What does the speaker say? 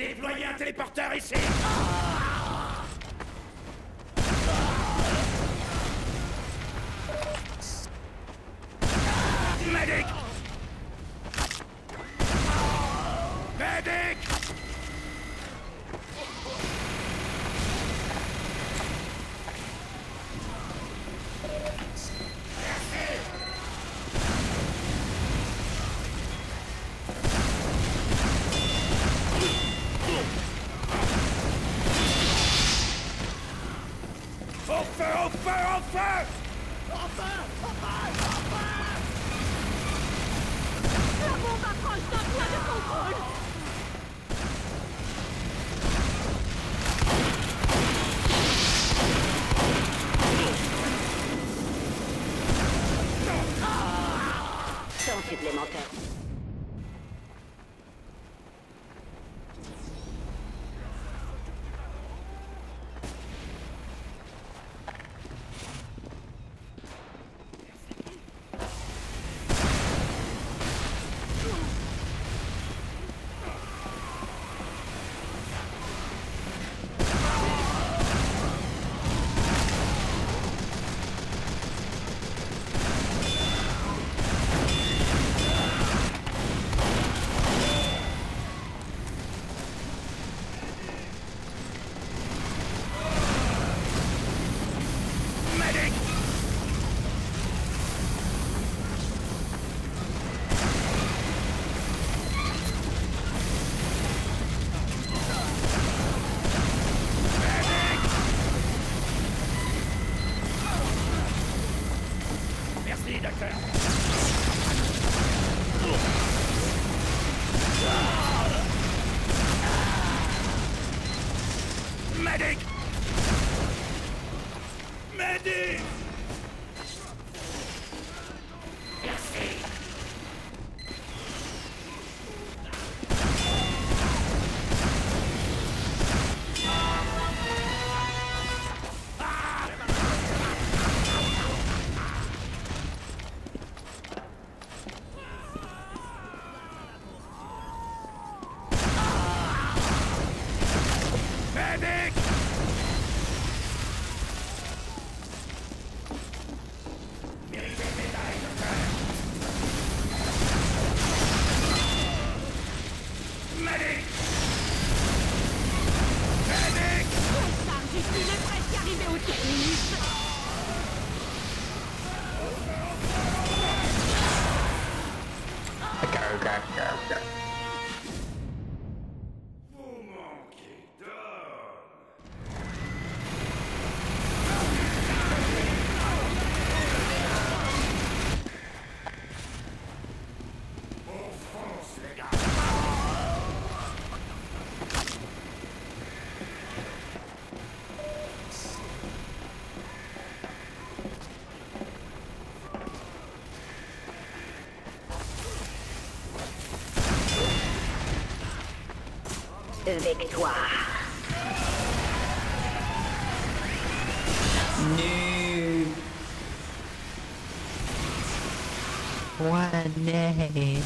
Déployez un téléporteur ici Au feu, au feu Au feu, au feu, au feu La bombe de contrôle ah Temps supplémentaire. Medic! Medic! go, go, go, go. victoire. One name.